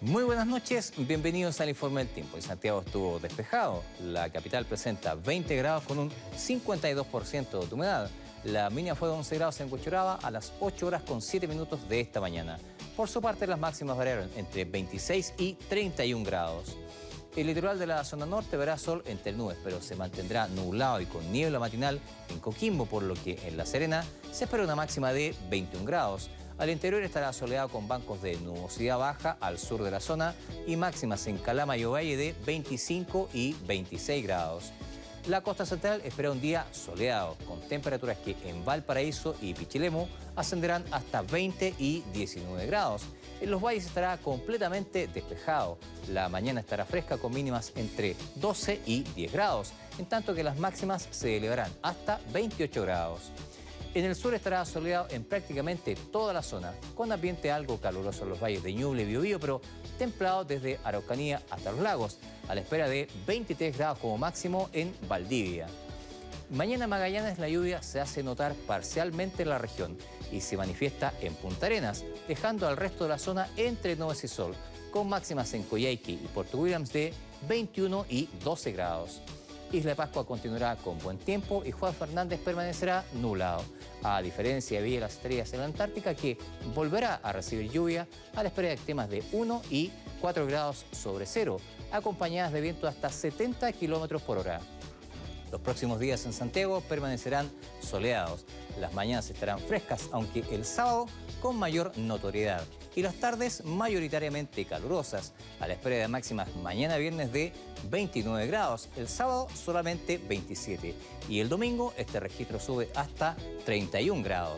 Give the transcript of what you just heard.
Muy buenas noches, bienvenidos al Informe del Tiempo. En Santiago estuvo despejado, la capital presenta 20 grados con un 52% de humedad. La mínima fue de 11 grados en Huachuraba a las 8 horas con 7 minutos de esta mañana. Por su parte, las máximas variaron entre 26 y 31 grados. El litoral de la zona norte verá sol entre nubes, pero se mantendrá nublado y con niebla matinal en Coquimbo, por lo que en La Serena se espera una máxima de 21 grados. Al interior estará soleado con bancos de nubosidad baja al sur de la zona y máximas en Calama y Ovalle de 25 y 26 grados. La costa central espera un día soleado, con temperaturas que en Valparaíso y Pichilemu ascenderán hasta 20 y 19 grados. En los valles estará completamente despejado. La mañana estará fresca con mínimas entre 12 y 10 grados, en tanto que las máximas se elevarán hasta 28 grados. En el sur estará soleado en prácticamente toda la zona, con ambiente algo caluroso en los valles de Ñuble y Biobío, pero templado desde Araucanía hasta los lagos, a la espera de 23 grados como máximo en Valdivia. Mañana Magallanes la lluvia se hace notar parcialmente en la región y se manifiesta en Punta Arenas, dejando al resto de la zona entre nubes y sol, con máximas en Coyhaique y Puerto Williams de 21 y 12 grados. Isla Pascua continuará con buen tiempo y Juan Fernández permanecerá nublado a diferencia de Villa las Estrellas en la Antártica, que volverá a recibir lluvia a la espera de extremas de 1 y 4 grados sobre cero, acompañadas de viento hasta 70 kilómetros por hora. Los próximos días en Santiago permanecerán soleados. Las mañanas estarán frescas, aunque el sábado con mayor notoriedad. Y las tardes mayoritariamente calurosas, a la espera de máximas mañana viernes de 29 grados, el sábado solamente 27. Y el domingo este registro sube hasta 31 grados.